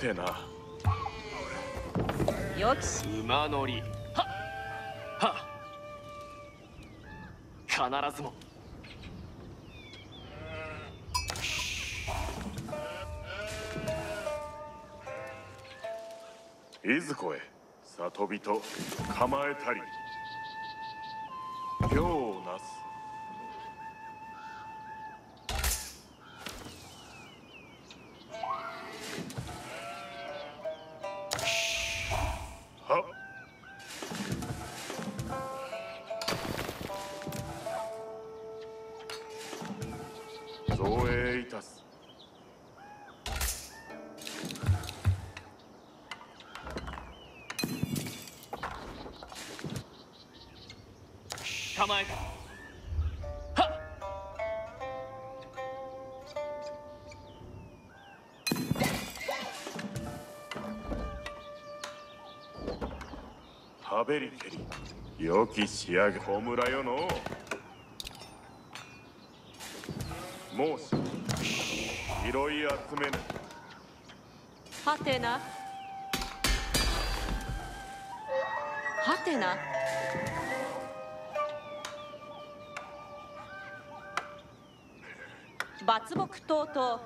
てな。よきし。馬乗り。はっ。はっ。必ずも。いずこへ里人構えたり行をなす良き仕上げ小村よの。申し拾い集めぬはてな。はてな。伐木とうと。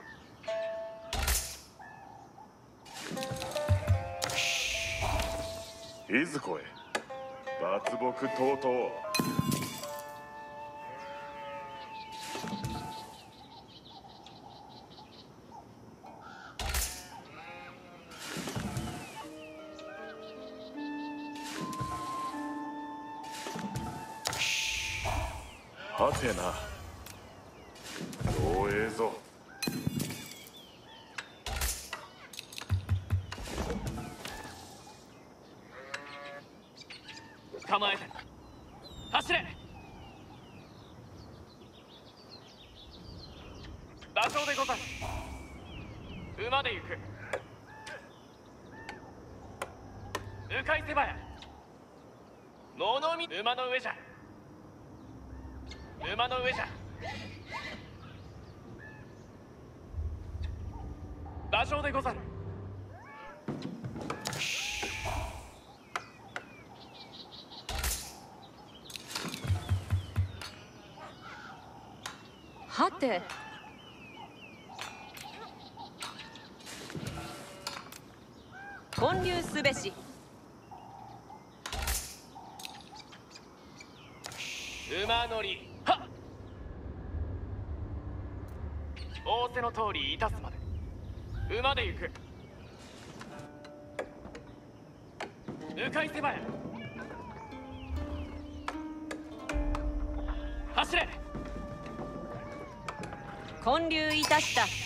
ういずこへ伐木とうとうはてな。どうえぞ構えて走れ馬上でござる馬で行く迂回手早物見馬の上じゃ。馬の上じゃ。馬上でござる。はて。建立すべし馬乗りはっ仰せの通りいたすまで。馬で行く。迂回手早走れ。建立いたした。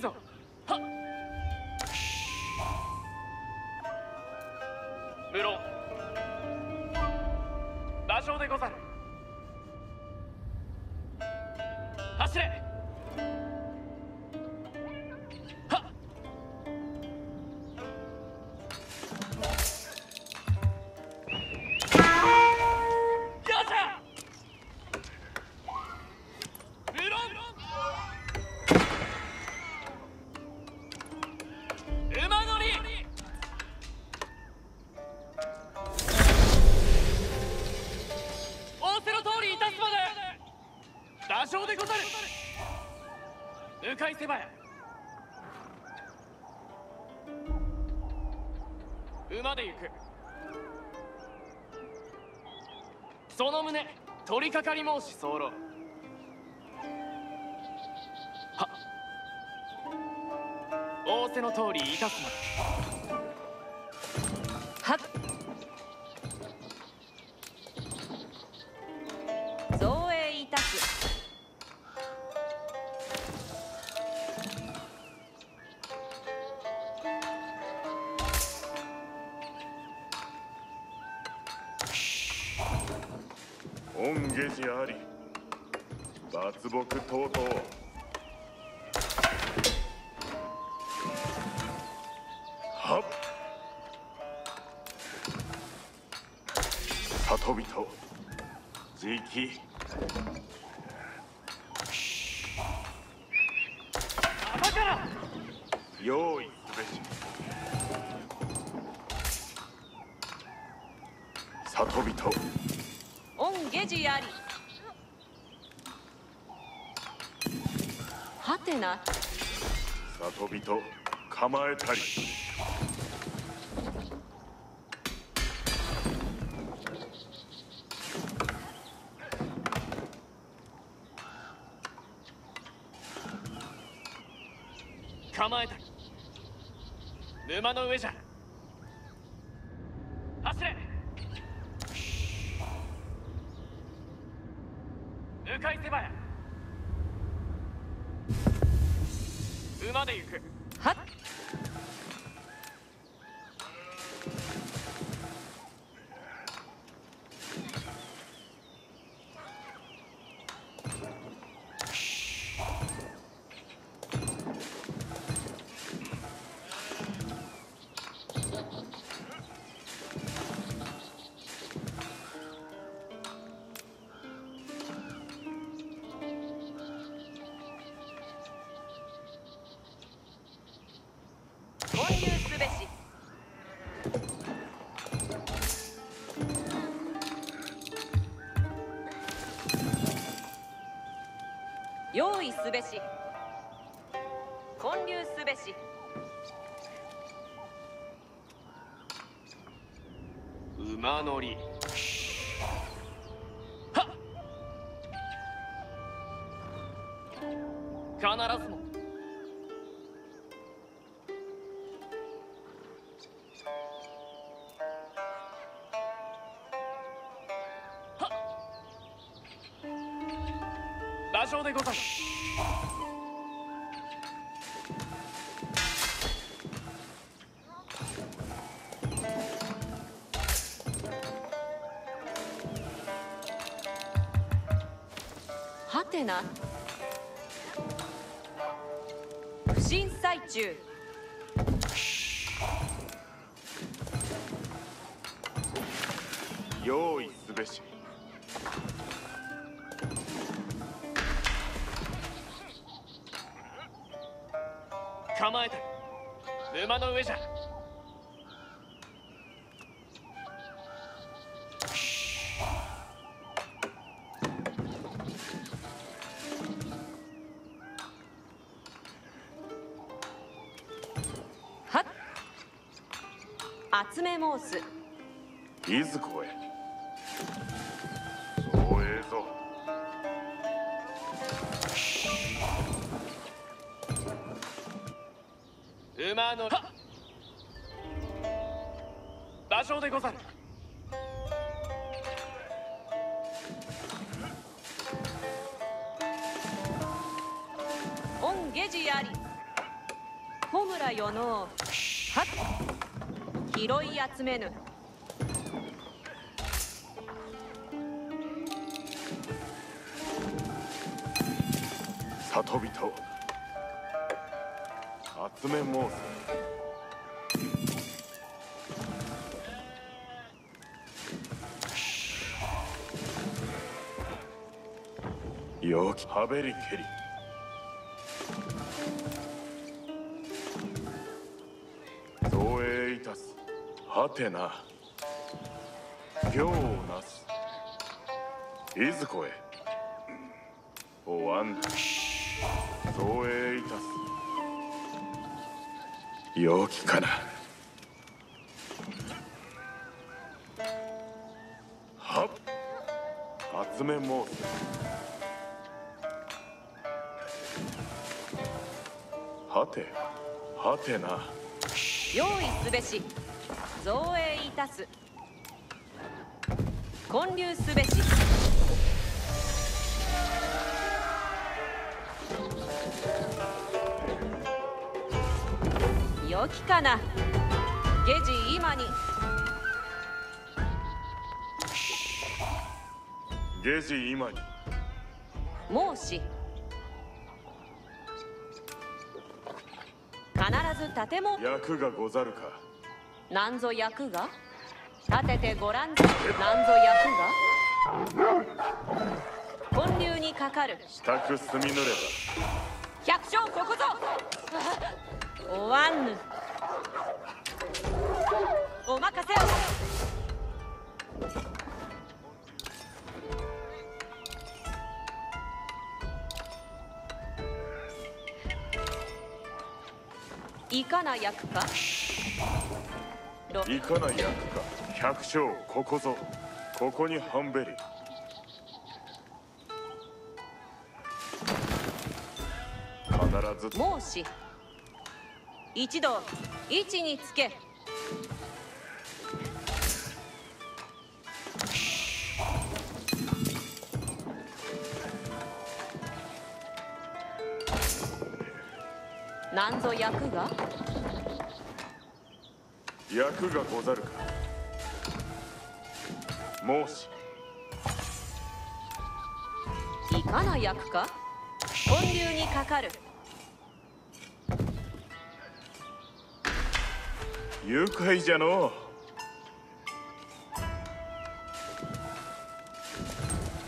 ぞ。取り掛かり申し候は仰せの通りいたすまで御下寺ありはてな。里人構えたり。構えた沼の上じゃ用意すべし。混入すべし。馬乗り。はっ。必ずはてな。不審最中。用意すべし。構えて沼の上じゃ。集め申すいずこへ？そうええぞ馬のはっ。馬上でござる集めぬ里人集め申せ。よき。はべりけりてな。行をなす。いずこへ。おわん造営いたす。陽気かな。はっ。集め申すはて。はてな。用意すべし。造営いたす。建立すべし。良きかな。下次今に。下次今に。申し。必ず建物役がござるかなんぞ役が？立ててごらんぞ。なんぞ役が？建立にかかる。支度済みぬれ百姓ここぞ。おわんぬ。お任せを。いかな役か？いかない役か。百姓ここぞ。ここにハンベリ。必ず。申し一同位置につけ。なんぞ役が？役がござるか。申し。いかな役か？建立にかかる。愉快じゃの。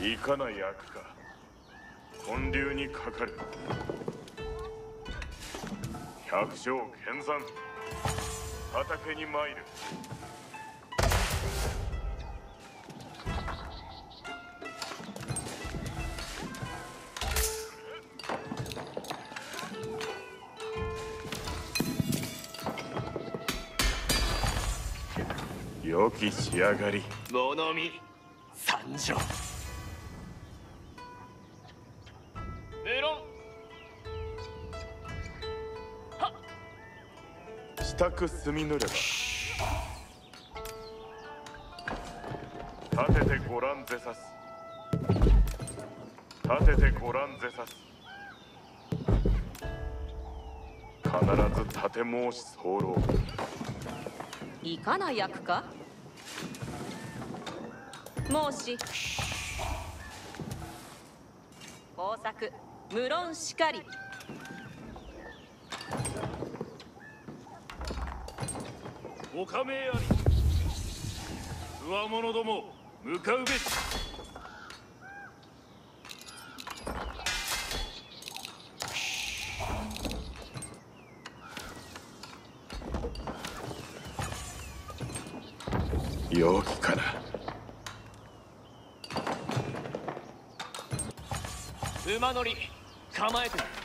ういかな役か。建立にかかる。百姓剣山畑に参る。良き仕上がり。物見参上支度済みぬれば立ててごらんぜさす。立ててごらんぜさす。必ず建申し候。いかな役か？申し。工作無論しかり。おかめあり。つわものども向かうべし。陽気かな。馬乗り構えて走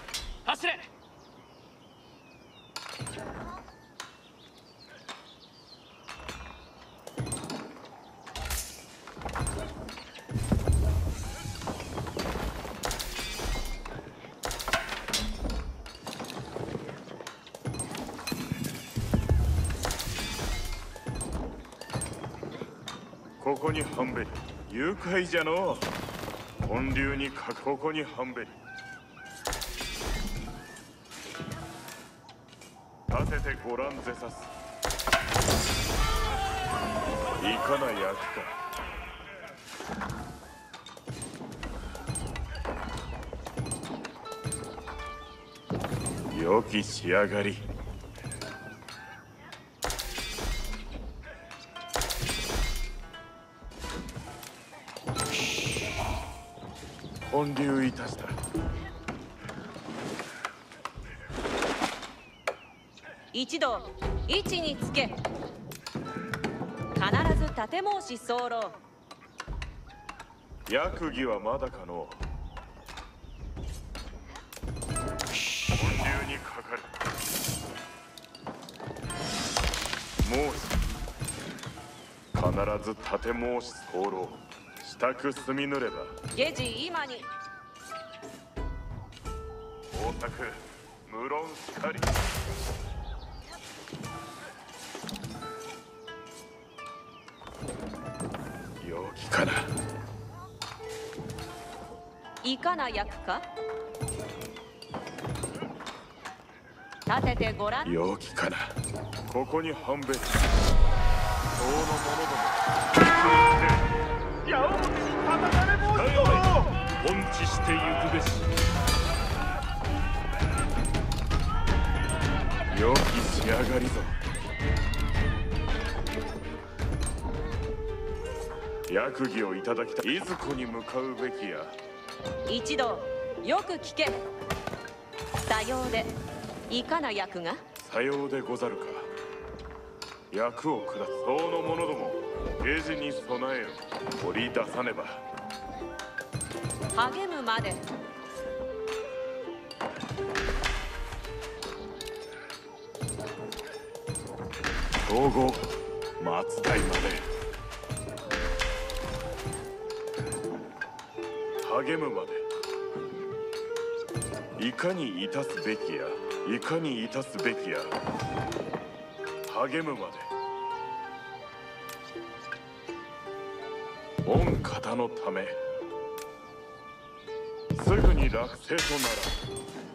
にハンベリ愉快じゃの本流にかここにハンベリ立ててごらんぜさす。いかな役か。良き仕上がり。一同位置につけ。必ず建申し候。役儀はまだかの本流にかかる。申し必ず建申し候。支度済みぬれば。下次今に。大作無論しかり気かな。いかな役か？立ててごらん。陽気かな。ここに判別。法の者ども。矢面に叩かれ申しと本地してゆくべし。良き仕上がりぞ役儀をいただきたい。いずこに向かうべきや。一同よく聞け。さようでいかな役が？さようでござるか。役を下す。僧の者ども平時に備えよ掘り出さねば。励むまで。統合松代まで励むまで。いかにいたすべきやいかにいたすべきや励むまで。御方のためすぐに落成となら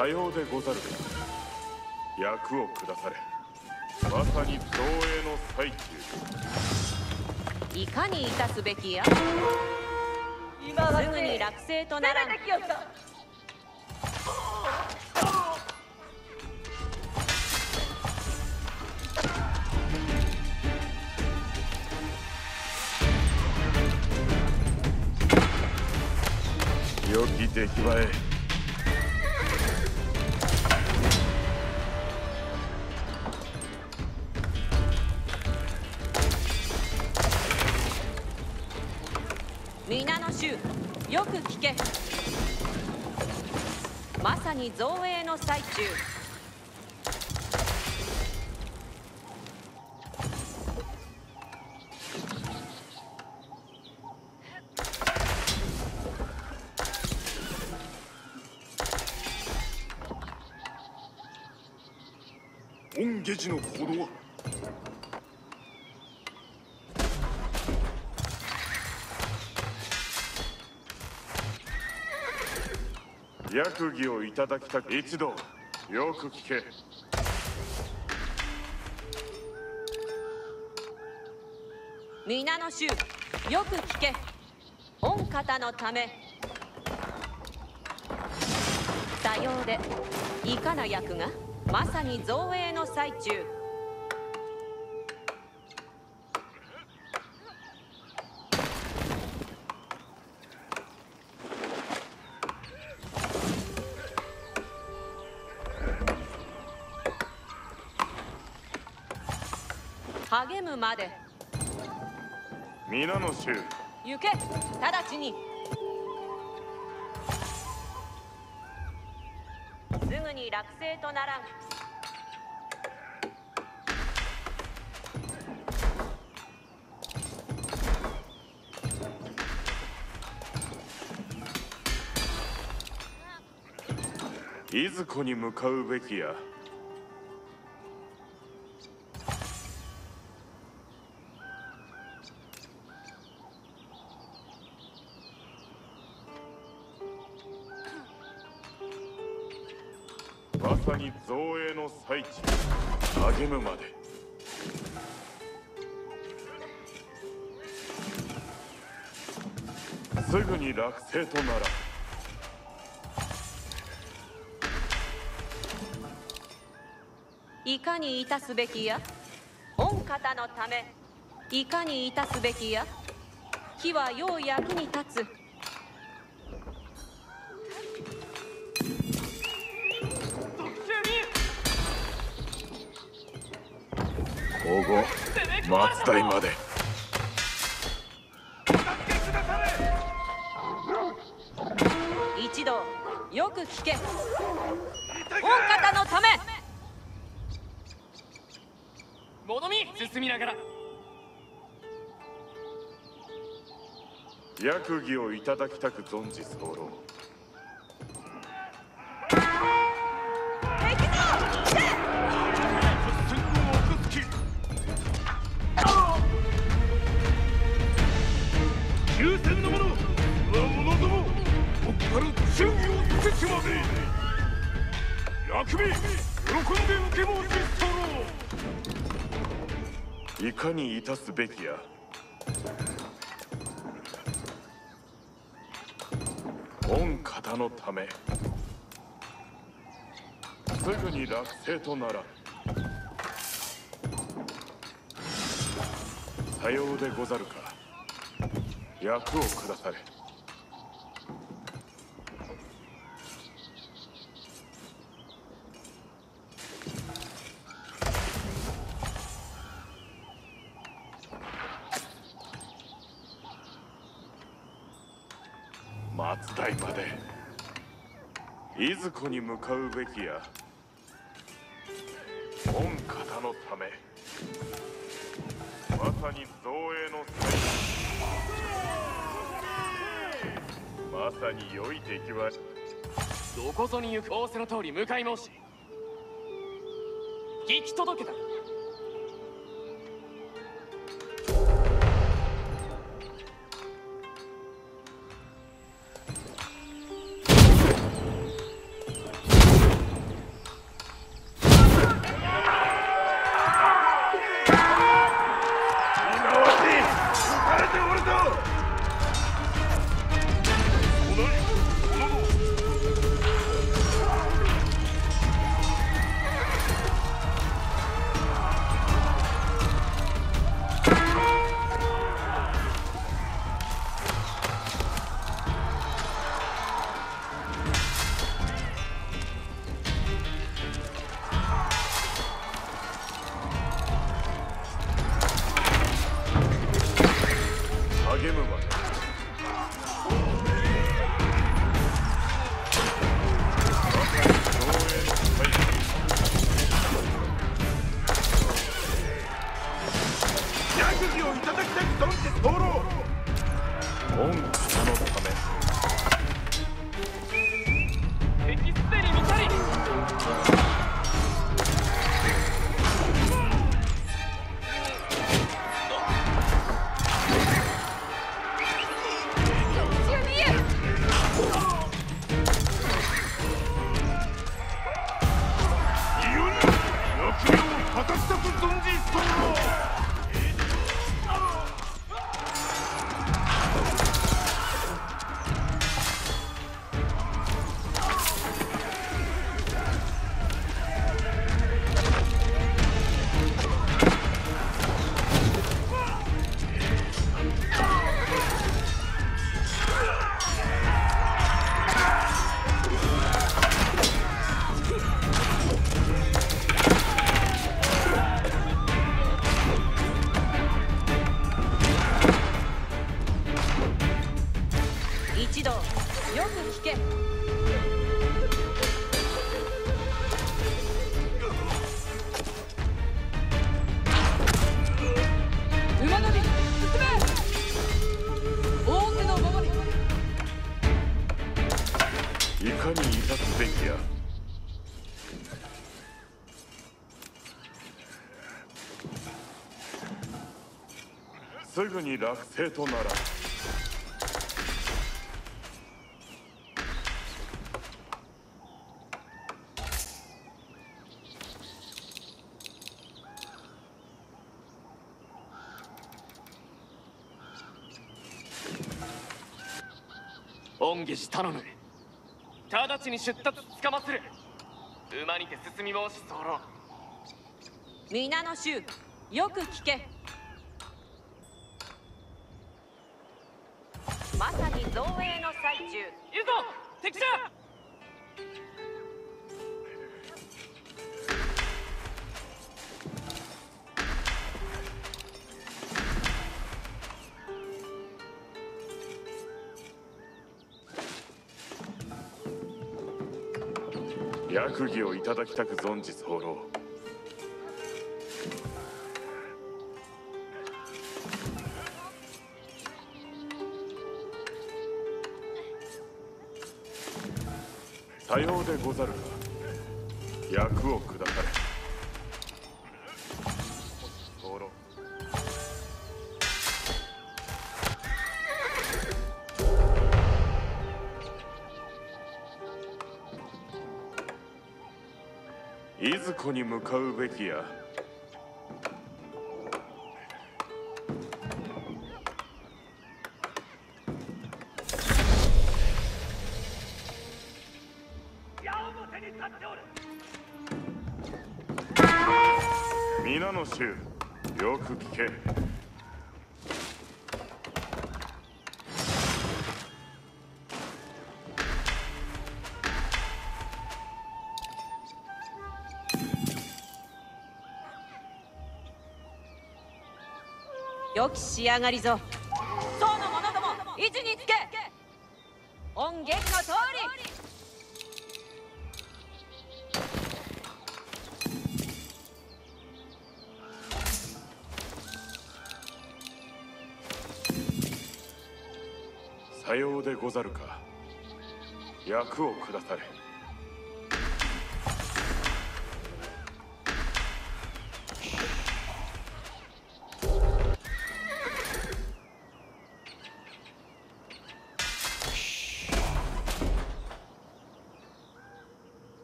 さようでござるか役を下されまさに造営の最中。いかにいたすべきや？今はすぐに落成とならん。攻めてきよった。良き出来栄えの最中御下寺の行動は？役儀をいただきたく一同。よく聞け。皆の衆よく聞け。御方のため。さようでいかな役がまさに造営の最中。むまで。皆の衆。行け直ちに。すぐに落成とならん。いずこに向かうべきやぐに落成となら。いかにいたすべきや？御方のためいかにいたすべきや？木はよう役に立つ。役儀をいただきたく存じ候休戦の者我者どもここから忠義を尽くしまで役目喜んで受け申し候いかにいたすべきや御方のためすぐに落成とならさようでござるか役を下され。松代までいずこに向かうべきやに造営のまさに良い敵は。どこぞに行く仰せの通り向かい申し。聞き届けた。ぐに落成となら恩下し頼む。直ちに出立つかまつる。馬にて進み申し候。皆の衆よく聞けまさに造営の最中。いるぞ敵じゃ役儀をいただきたく存じ候さようでござるか役を下され。候いずこに向かうべきや皆の衆よく聞け。良き仕上がりぞ。僧の者ども位置につけ。御劇の通り。ござるか。役を下され。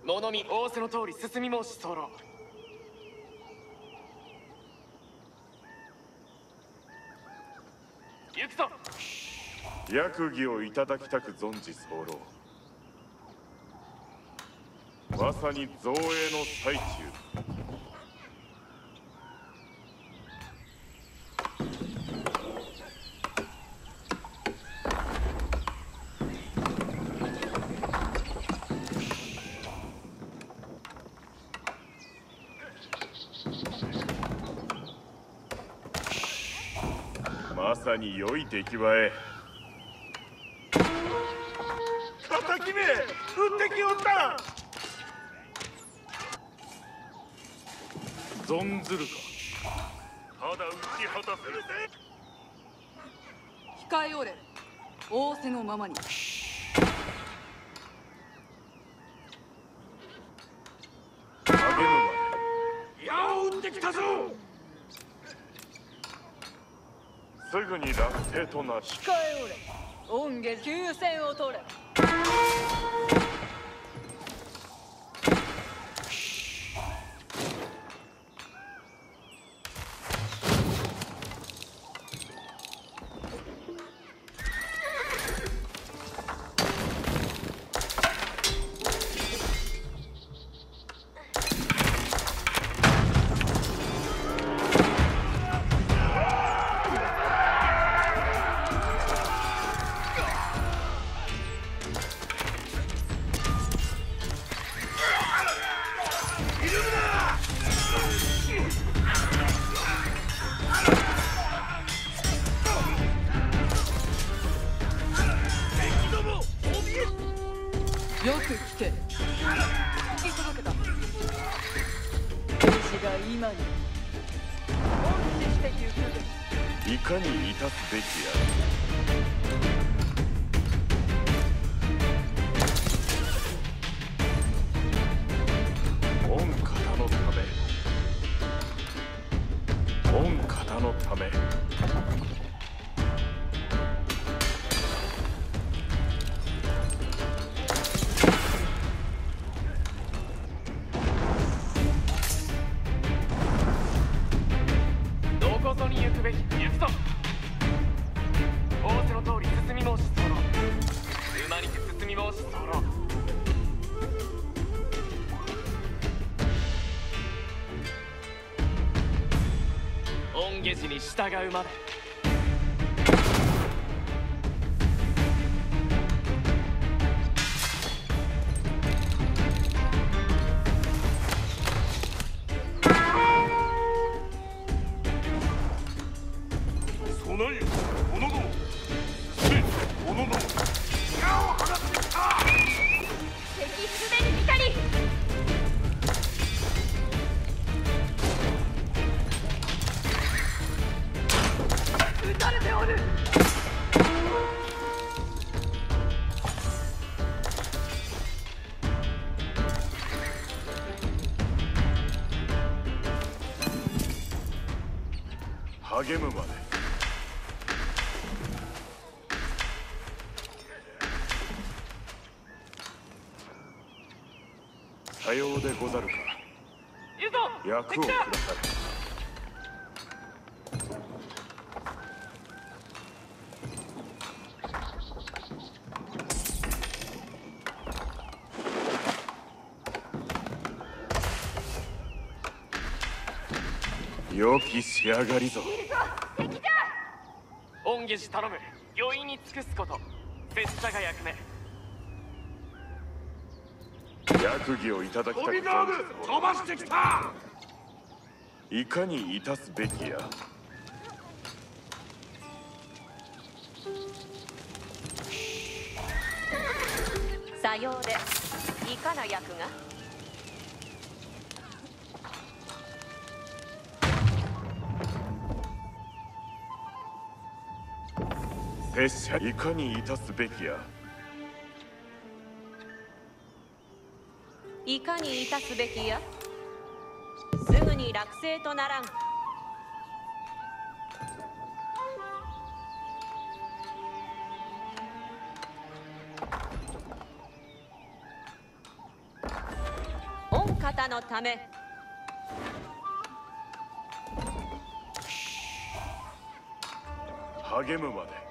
物見仰せの通り進み申し候行くぞ役儀をいただきたく存じ候まさに造営の最中。まさに良い出来栄え。存ずるか。ただ打ち果たせる控えおれ。仰せのままに。励むま矢を撃ってきたぞ。ですぐに落定となる。控えおれ。御下休戦を取れ御下寺に従うまで。上がりぞ。恩下寺頼む。容易に尽くすこと。拙者が役目。役儀をいただきたく飛ばしてきた。いかに致すべきやいかに致すべきや。いかに致すべきや。すぐに落成とならん。御方のため。励むまで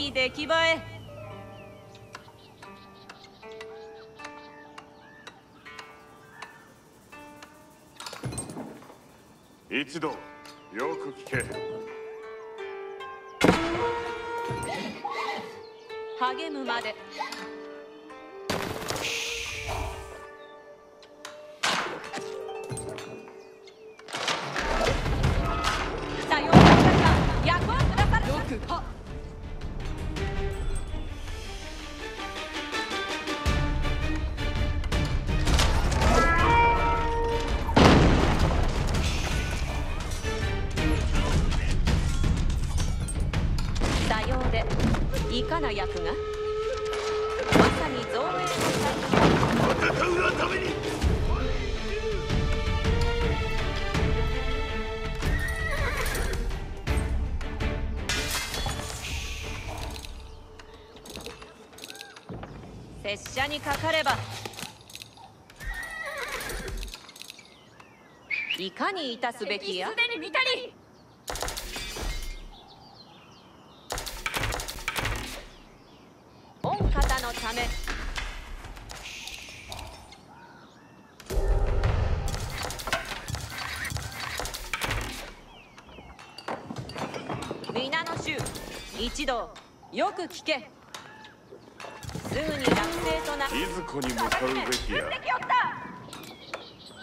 き出来栄え一度よく聞け励むまでに致すべきや？すでに見たり。御方のため。皆の衆一同よく聞け。すぐに落成となる。いずこに向かうべきや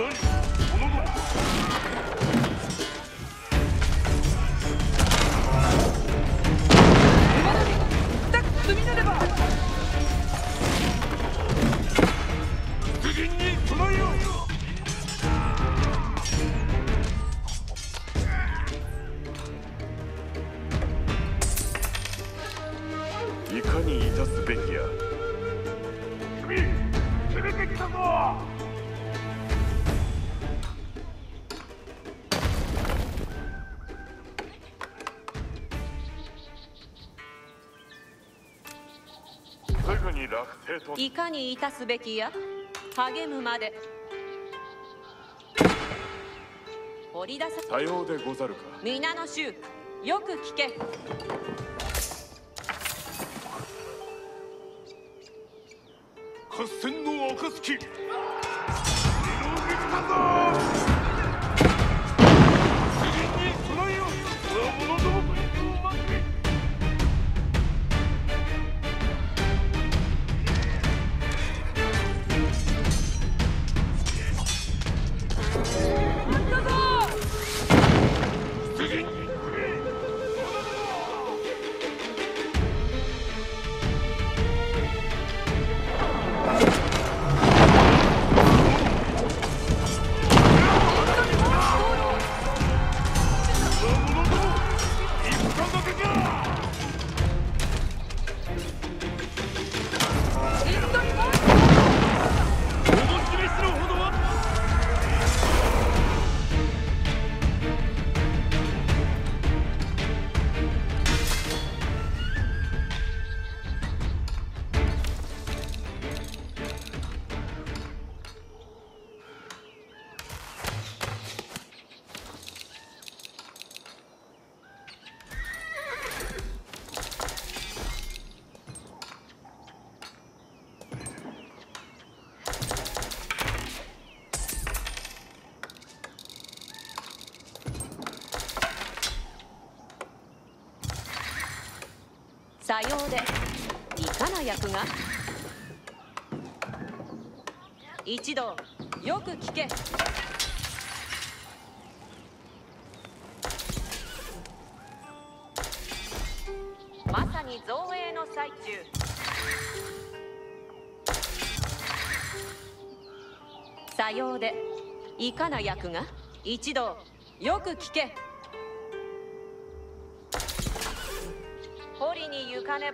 備いかに致すべきや？励むまで。掘り出ささようでござるか。皆の衆よく聞け。合戦の暁さようで。いかな役が？一度よく聞け。まさに造営の最中。さようで。いかな役が？一度よく聞け。खाने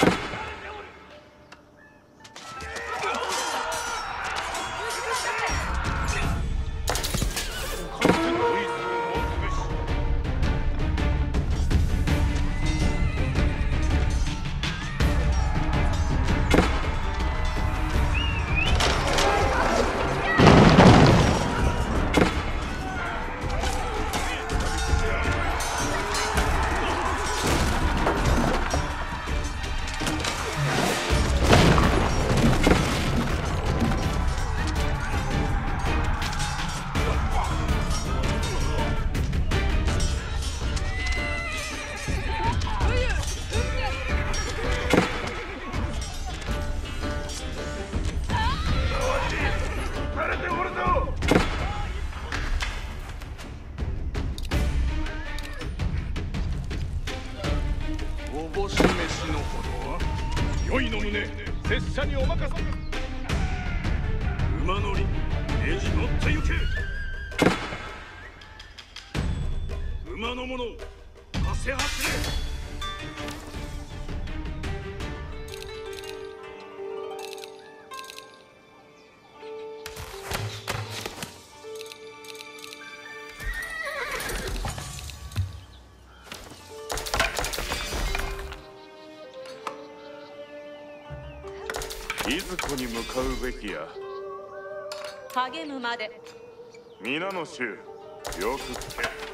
いずこに向かうべきや。励むまで。皆の衆よく聞け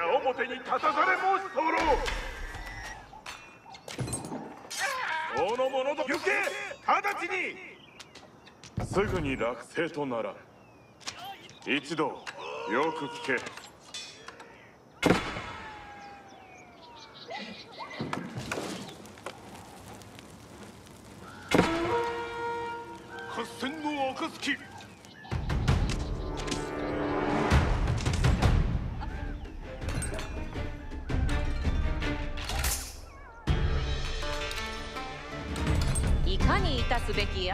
矢面に立たされ申し候その者と行け直ちに。すぐに落成とならん。一度よく聞け。合戦の暁にい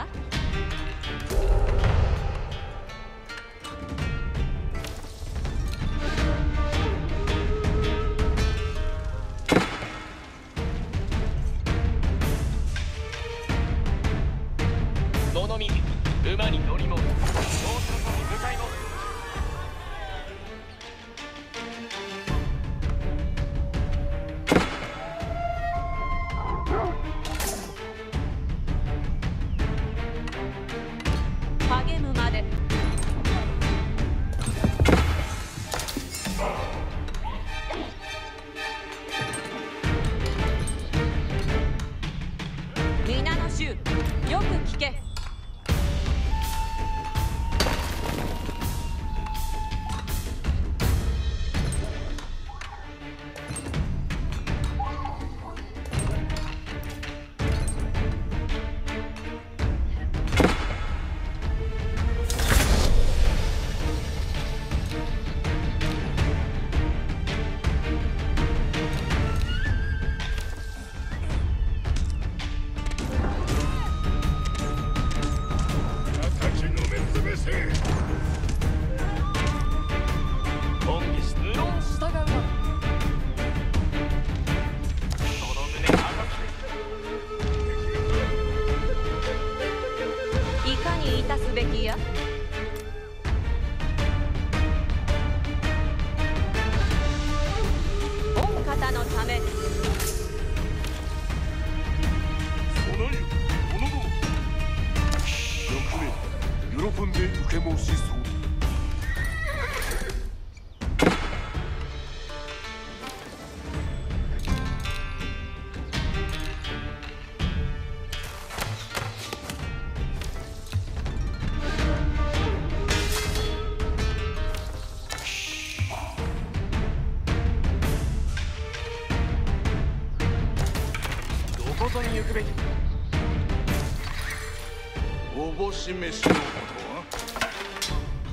示しのこと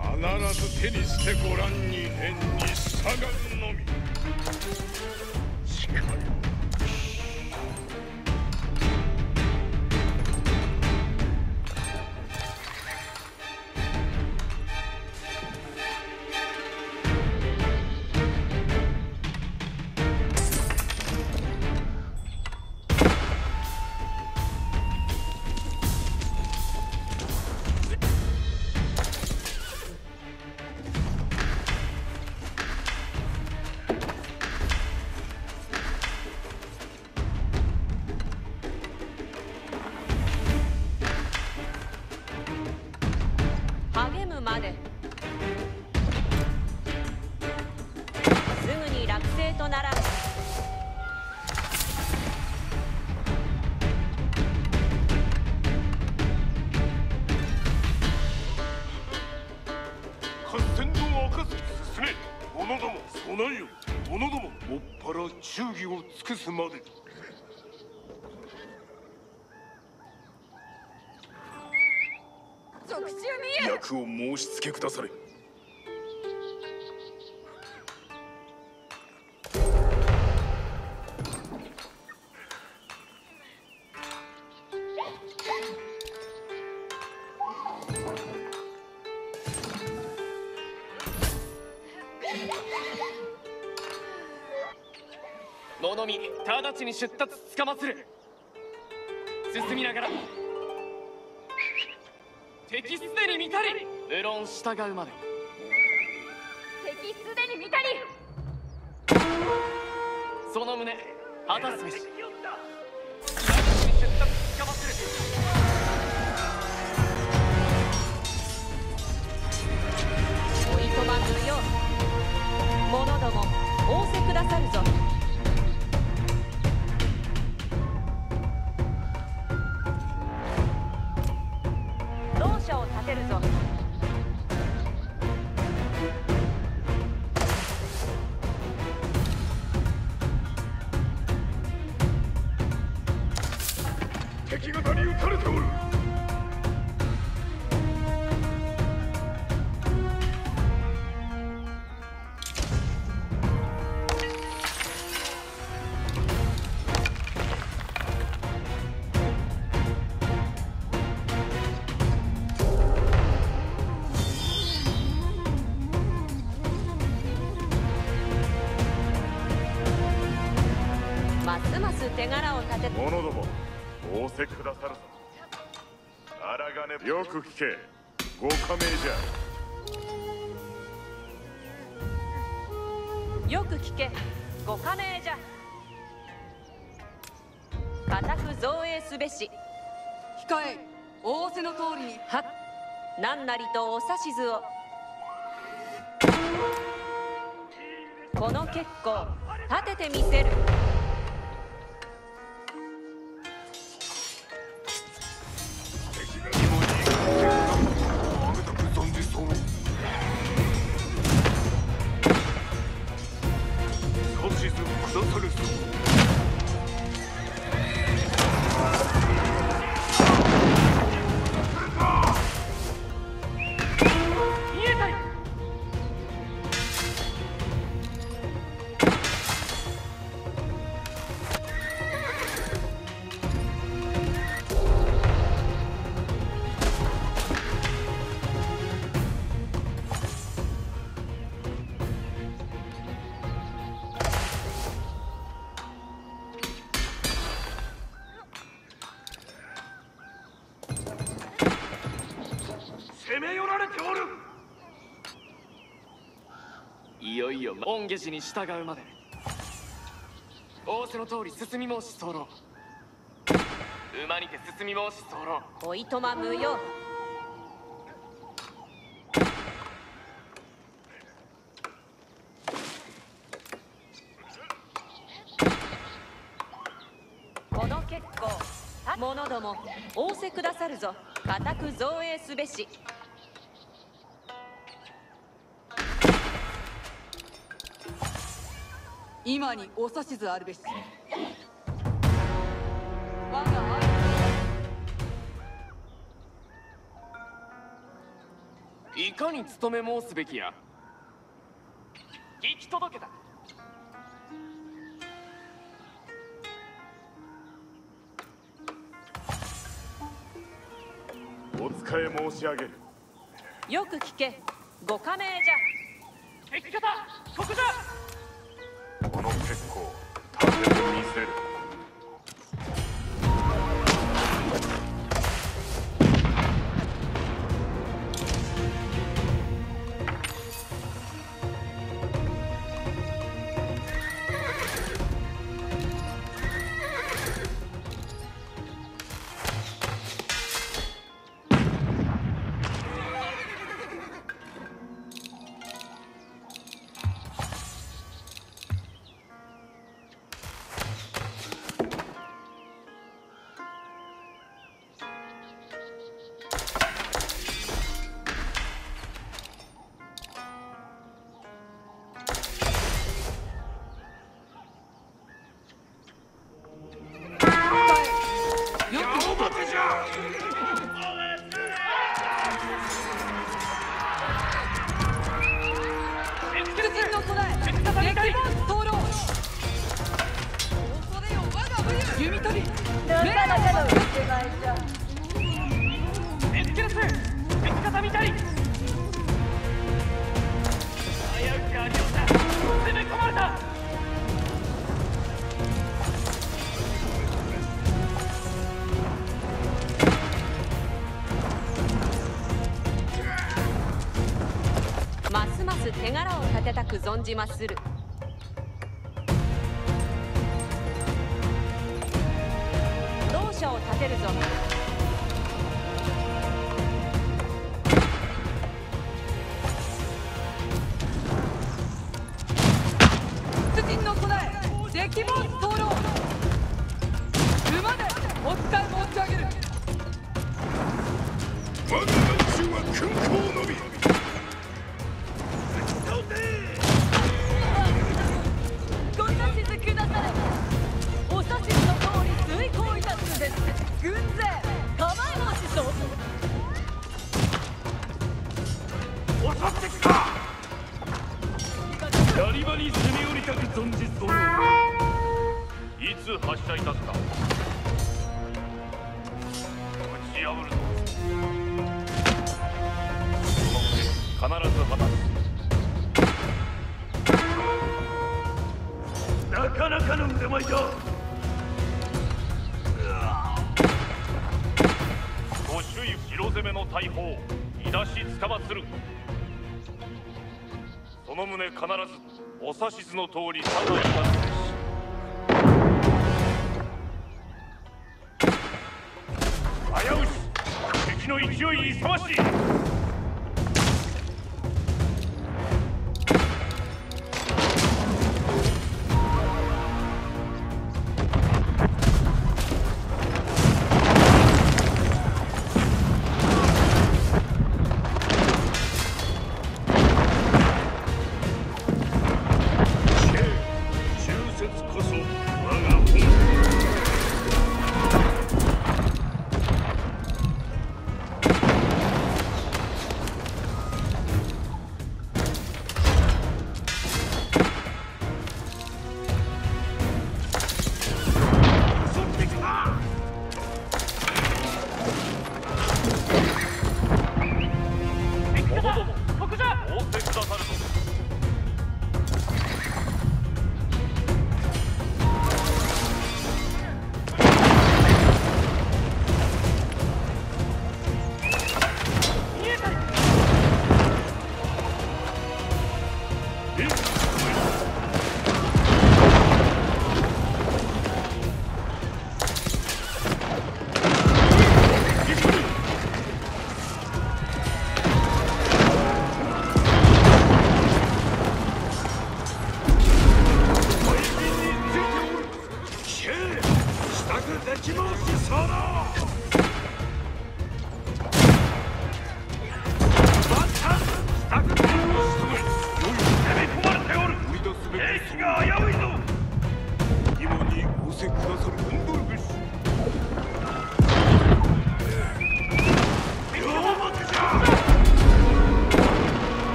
は必ず手にしてご覧に変に従う尽くすまで役を申し付けくだされ出立つかまつる。進みながら敵すでに見たり。無論従うまで。敵すでに見たり。その旨果たすべし。直ちに出立つかまつる。おいとま無用者ども仰せくださるぞく聞け。ご加盟じゃ。よく聞け。ご加盟じゃ。固く造営すべし。控え仰せの通りにはっ何なりとお指図を。この結構立ててみせる恩下寺に従うまで。仰せの通り進み申し候馬にて進み申し候おいとま無用この結構者ども仰せくださるぞ。固く造営すべし今にお指図あるべし。我がいかに務め申すべきや。聞き届けた。お使い申し上げる。よく聞け。ご加盟じゃ。敵方ここだ見せる存じまする。必ずお指図の通りさな危うし敵の勢い勇ましい。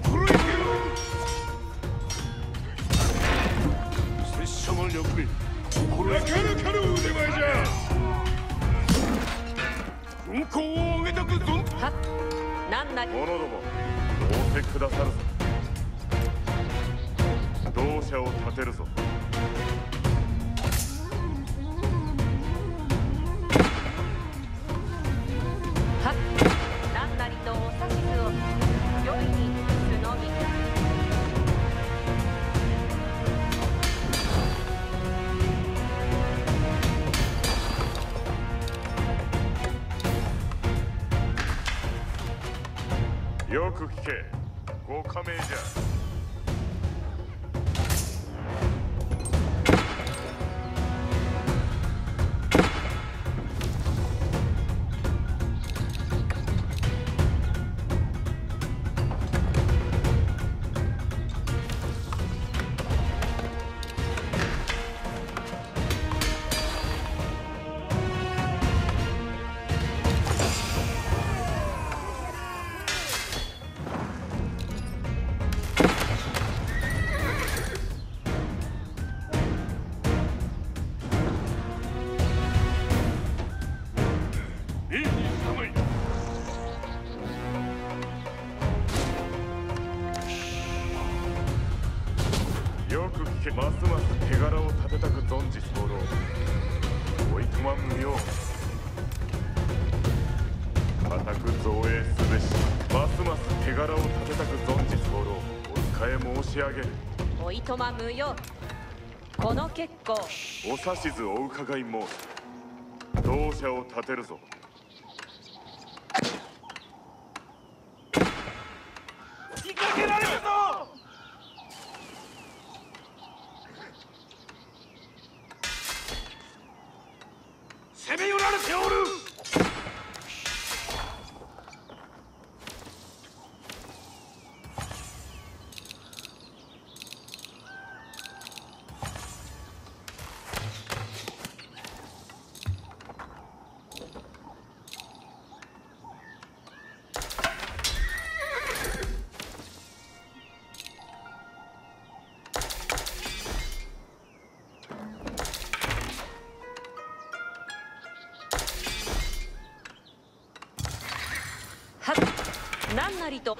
Crew. família. こう。お指図お伺い申す。同社を立てるぞ。なりと。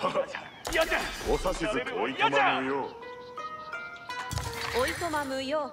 お指図おいとまむよおいとまむよ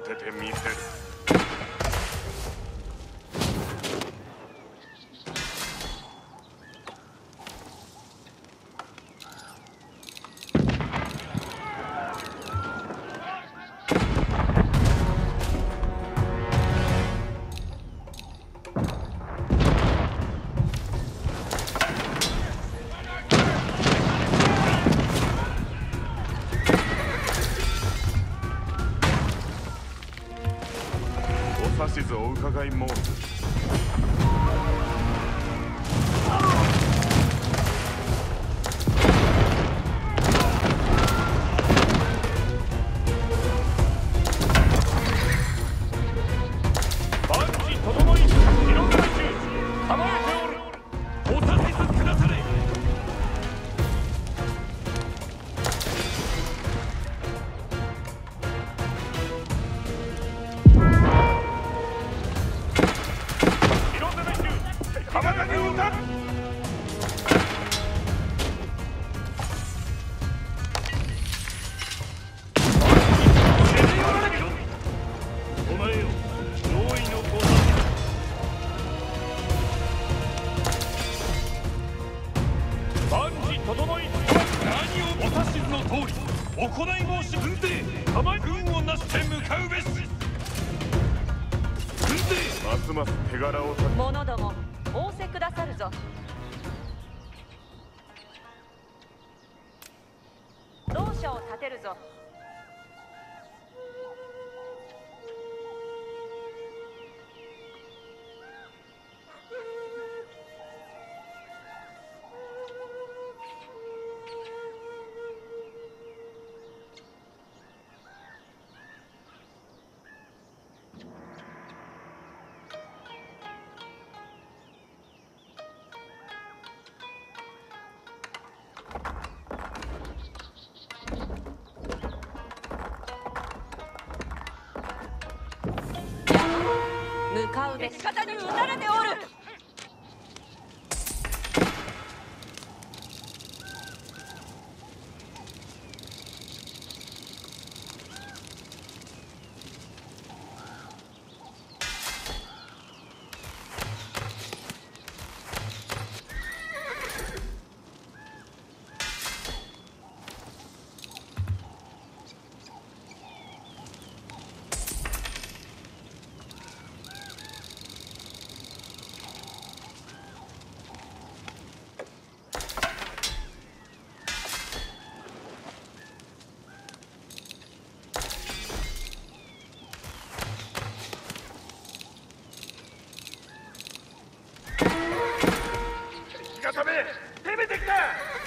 立ててみせる図お向かうべし方に打たれておる固め攻めてきた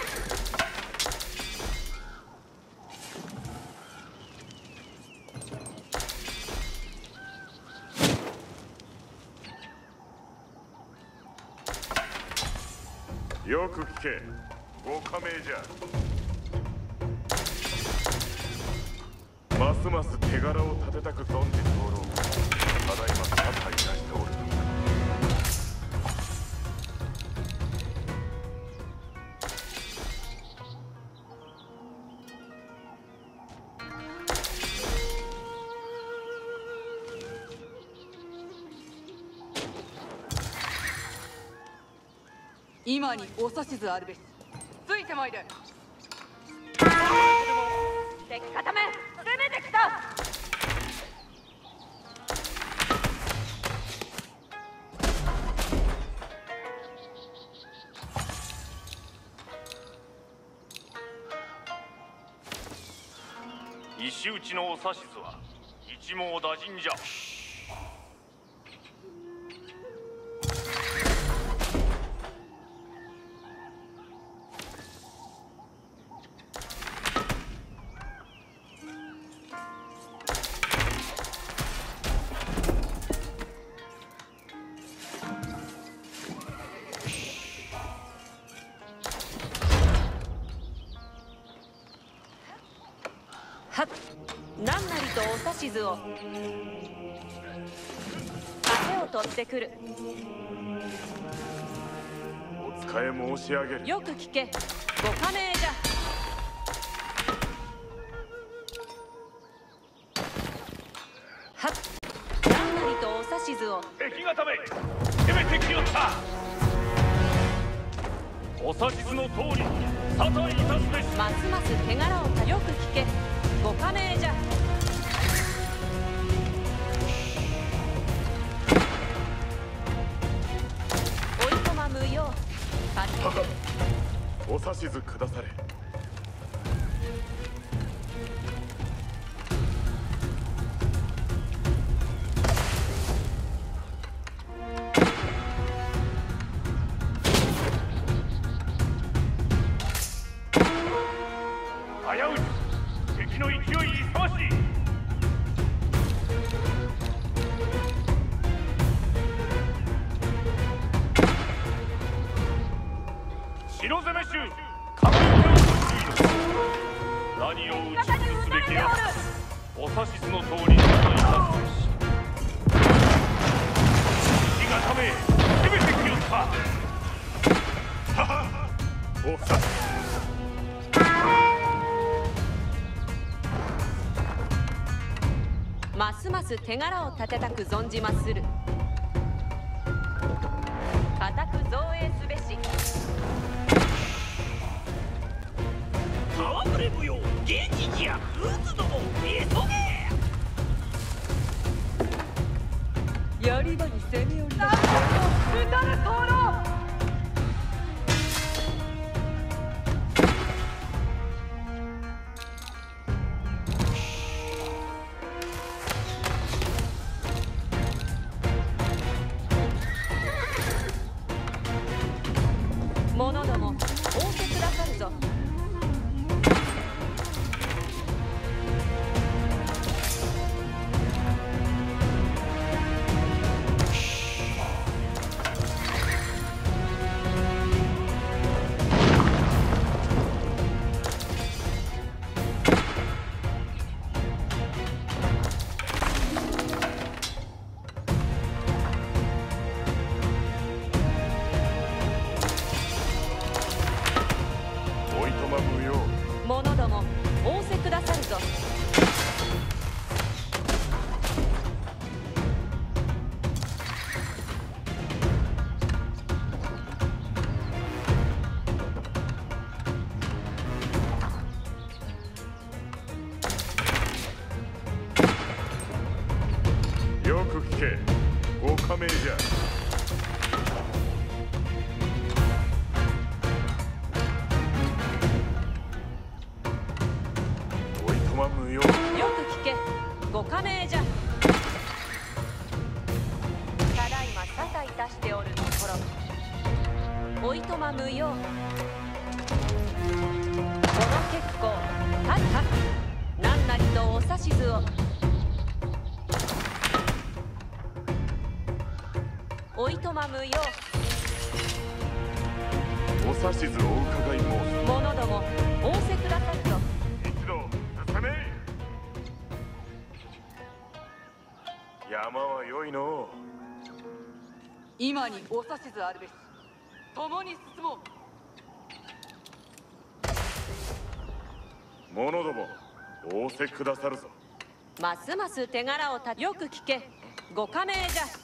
よく聞け。ご加盟じゃ。ますます手柄を立てたく存じておろう。ただいま差配出しておる。今にお指図あるべし。ついてまいれ敵固め。攻めてきた。石打ちのお指図は一網打尽じゃ。よを取ってくる。お使い申し上げる。よく聞け。ご加盟じゃ。指図を。敵固め。めてきよった。お指図の通り沙汰いたすべし。ますます手柄をたよく聞け。ご加盟じゃ。手柄を立てたく存じまする。けご加じゃ。くださるぞ。ますます手柄をたよく聞け。ご加盟じゃ。